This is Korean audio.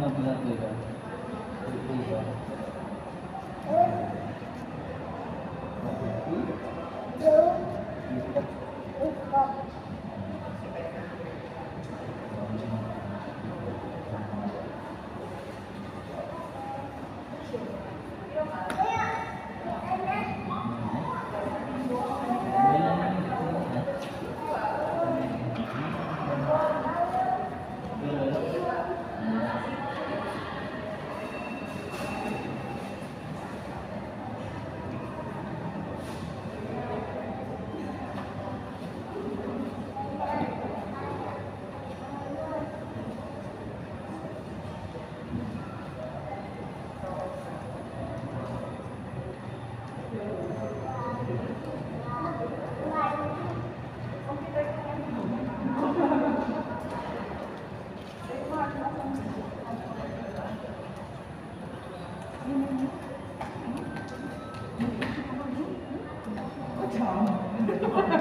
한번 보자는 거죠. home.